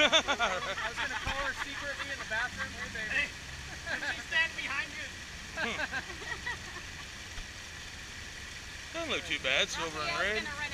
I was gonna call her secretly in the bathroom. Hey, baby. She's standing behind you. Doesn't look too bad, silver and red.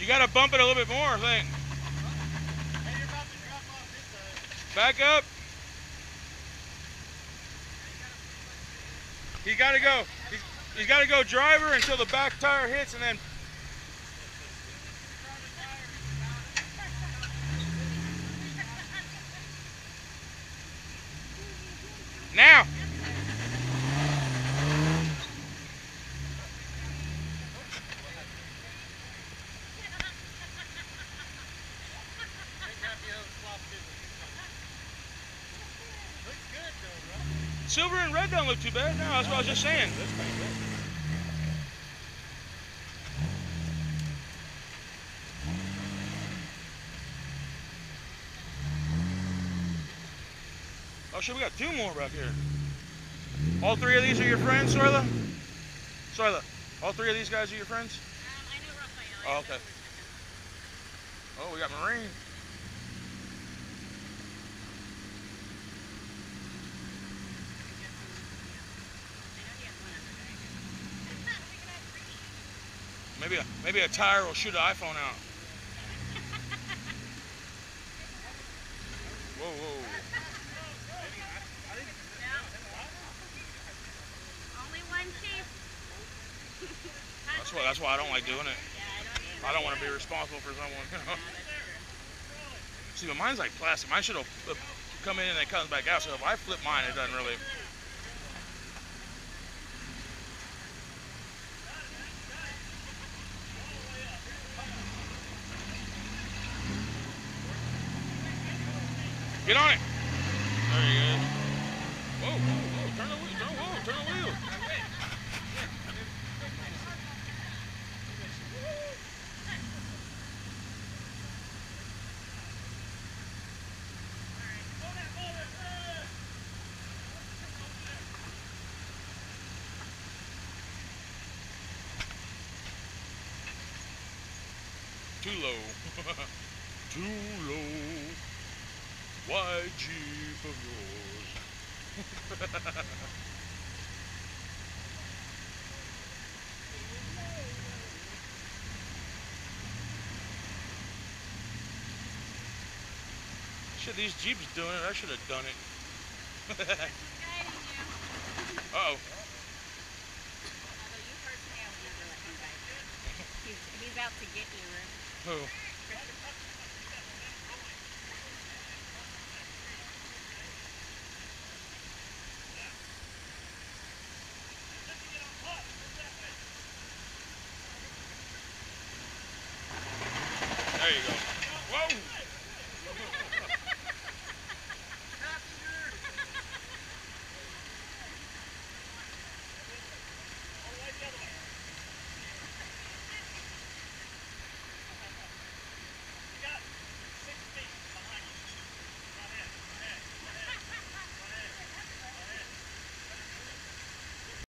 You gotta bump it a little bit more, I think. Back up. He gotta go. He's, he's gotta go driver until the back tire hits and then Silver and red don't look too bad. No, that's what I was just saying. Oh shit, we got two more back here. All three of these are your friends, Soyla? Soyla, all three of these guys are your friends? Um, I know Raphael. Oh, okay. Oh, we got Marine. I know he has one other guy. Maybe a maybe a tire will shoot an iPhone out. Whoa, whoa. Only one chief. That's why that's why I don't like doing it. I don't either. I don't want to be responsible for someone. You know? Yeah, that's true. See, but mine's like plastic. Mine should have come in and it comes back out. So if I flip mine, it doesn't really. Get on it. There he is. Whoa, whoa, whoa! Turn the wheel. Turn, whoa, turn the wheel. Too low. Too low. Why Jeep of yours? Shit, these Jeeps doing it. I should have done it. Uh oh. Although you personally, I would never let him guide you. He's, he's out to get you, Who? There you go. Whoa!